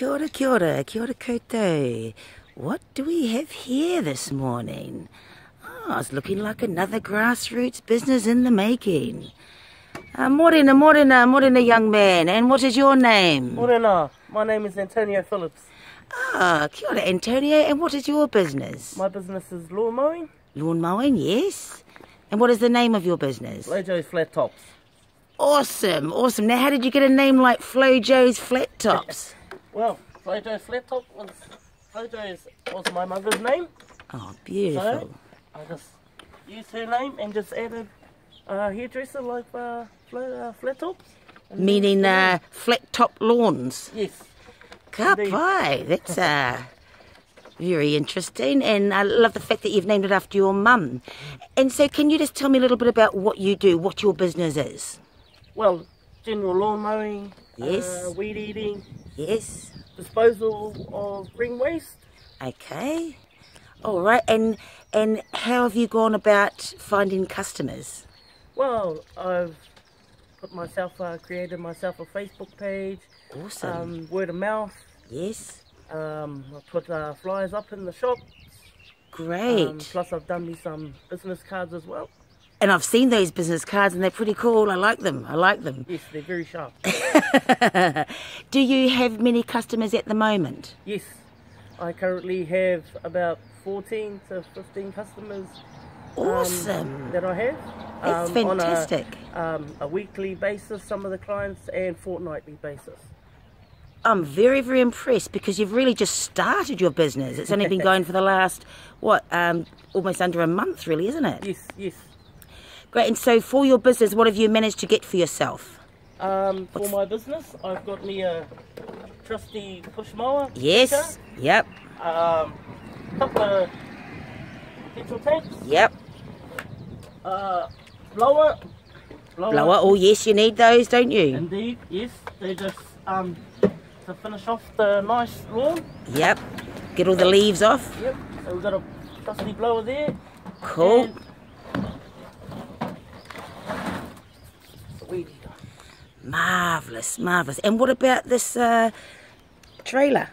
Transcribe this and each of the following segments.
Kia ora, kia ora, kia ora koutou. What do we have here this morning? Oh, it's looking like another grassroots business in the making. Uh, morena, morena, morena, young man. And what is your name? Morena, my name is Antonio Phillips. Ah, kia ora, Antonio. And what is your business? My business is lawn mowing, Lawn mowing, yes. And what is the name of your business? Flojo's Flat Tops. Awesome, awesome. Now, how did you get a name like Flojo's Flat Tops? Well, Flojo's Flat Top was, Flojo's was my mother's name, Oh, beautiful. so. I just used her name and just added uh, hairdresser like uh, flat, uh, flat Tops. Meaning uh, flat top lawns. Yes. Ka Indeed. pai. That's uh, very interesting. And I love the fact that you've named it after your mum. And so, can you just tell me a little bit about what you do, what your business is? Well, general lawn mowing, Yes. uh, weed eating, Yes. disposal of green waste. Okay. All right. And and how have you gone about finding customers? Well, I've put myself, uh, created myself a Facebook page, Awesome. um, word of mouth. yes. Um, I put uh, flyers up in the shop. Great. Um, plus, I've done me some business cards as well. And I've seen those business cards, and they're pretty cool. I like them. I like them. Yes, they're very sharp. do you have many customers at the moment? yes, I currently have about 14 to 15 customers um, Awesome. that I have. That's um, on a- fantastic. um, a weekly basis, some of the clients, and fortnightly basis. I'm very, very impressed because you've really just started your business. It's only been going for the last, what, um, almost under a month, really, isn't it? Yes, yes. Great. And so, for your business, what have you managed to get for yourself? Um, for What's- my business, I've got me a trusty push mower. Yes. Yep. picture, Um, couple of petrol tanks. Yep. Uh, blower. Blower. Blower. Oh, yes, you need those, don't you? Indeed, yes. They just um to finish off the nice lawn. Yep. Get all the leaves off. Yep. So we've got a trusty blower there. Cool. And weed eater. Marvelous, marvelous. And what about this uh, trailer?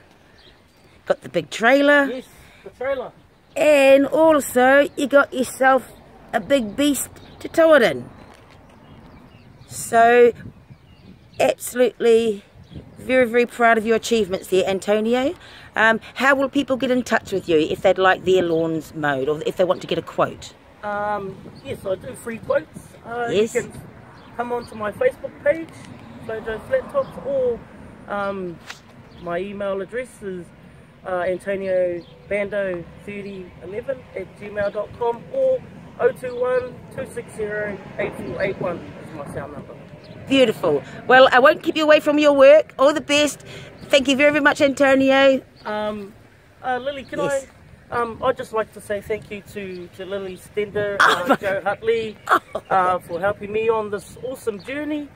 Got the big trailer, Yes, the trailer. and also you got yourself a big beast to tow it in. So, absolutely very, very proud of your achievements there, Antonio. Um, how will people get in touch with you if they'd like their lawns mowed or if they want to get a quote? Um, yes, I do free quotes. Uh, Yes. You can come onto my Facebook page, Flojo Flat Tops, or um, my email address is uh, antoniobando3011 at gmail.com or 021 260 8481 is my cell number. Beautiful. Well, I won't keep you away from your work. All the best. Thank you very, very much, Antonio. Um, uh, Lily, can Yes. I? Um, I'd just like to say thank you to, to Lily Stender, Oh, uh, Joe Hutley, uh, for helping me on this awesome journey.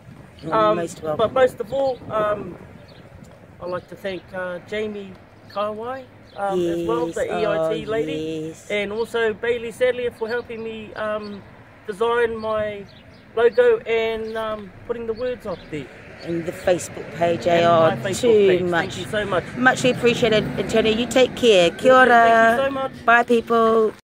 Um, most. But most of all, um, I'd like to thank uh, Jamie Kawai um, as well, the Yes, EIT oh, lady, yes. and also Bailey Sadlier for helping me um, design my logo and um, putting the words up there. And the Facebook page, And AR, my Facebook too page. much. Thank you so much. Muchly appreciated, Antonio. You take care. Kia ora. Thank you so much. Bye, people.